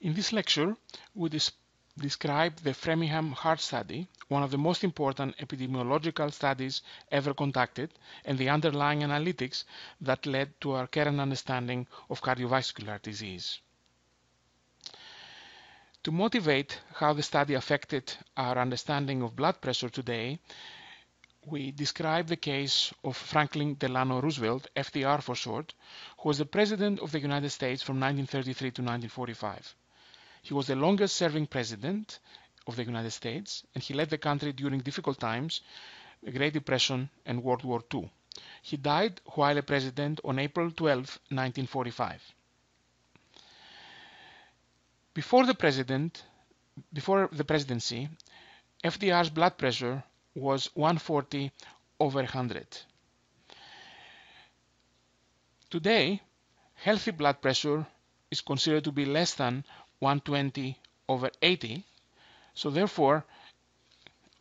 In this lecture, we describe the Framingham Heart Study, one of the most important epidemiological studies ever conducted, and the underlying analytics that led to our current understanding of cardiovascular disease. To motivate how the study affected our understanding of blood pressure today, we describe the case of Franklin Delano Roosevelt, FDR for short, who was the President of the United States from 1933 to 1945. He was the longest serving president of the United States and he led the country during difficult times, the Great Depression and World War II. He died while a president on April 12, 1945. Before the president, before the presidency, FDR's blood pressure was 140 over 100. Today, healthy blood pressure is considered to be less than 120 over 80. So therefore,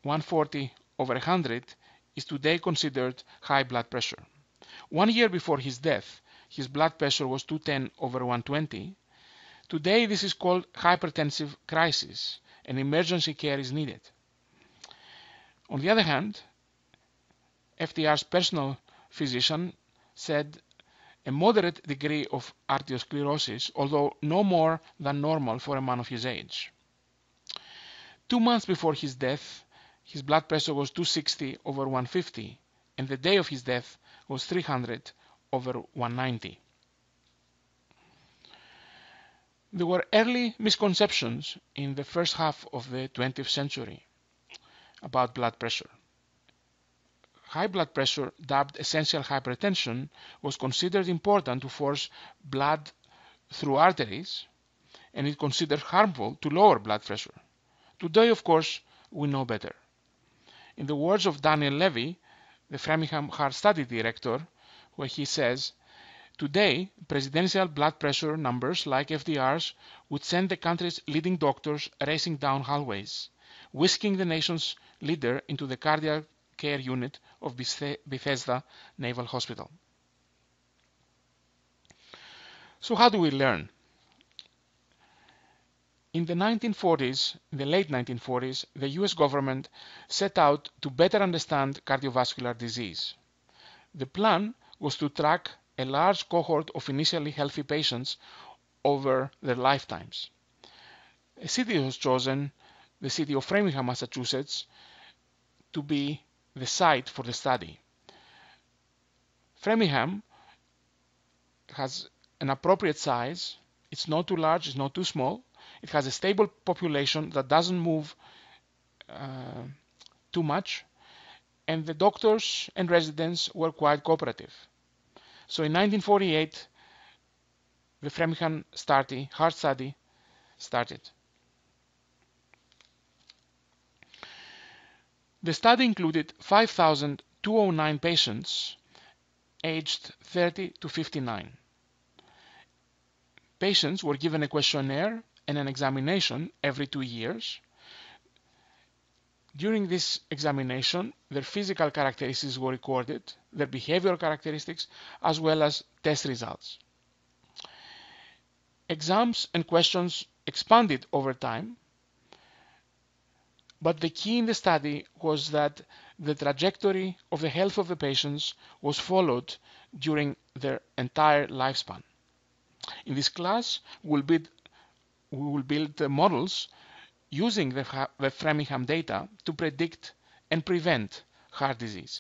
140 over 100 is today considered high blood pressure. One year before his death, his blood pressure was 210 over 120. Today, this is called hypertensive crisis and emergency care is needed. On the other hand, FDR's personal physician said a moderate degree of arteriosclerosis, although no more than normal for a man of his age. Two months before his death, his blood pressure was 260 over 150, and the day of his death was 300 over 190. There were early misconceptions in the first half of the 20th century about blood pressure high blood pressure, dubbed essential hypertension, was considered important to force blood through arteries, and it considered harmful to lower blood pressure. Today, of course, we know better. In the words of Daniel Levy, the Framingham Heart Study director, where he says, Today, presidential blood pressure numbers like FDR's would send the country's leading doctors racing down hallways, whisking the nation's leader into the cardiac care unit of Bethesda Naval Hospital. So how do we learn? In the 1940s, in the late 1940s, the US government set out to better understand cardiovascular disease. The plan was to track a large cohort of initially healthy patients over their lifetimes. A city was chosen, the city of Framingham, Massachusetts, to be the site for the study. Framingham has an appropriate size. It's not too large, it's not too small. It has a stable population that doesn't move uh, too much. And the doctors and residents were quite cooperative. So in 1948, the Framingham study, heart study started. The study included 5,209 patients aged 30 to 59. Patients were given a questionnaire and an examination every two years. During this examination, their physical characteristics were recorded, their behavioral characteristics, as well as test results. Exams and questions expanded over time but the key in the study was that the trajectory of the health of the patients was followed during their entire lifespan. In this class, we'll build, we will build models using the, the Framingham data to predict and prevent heart disease.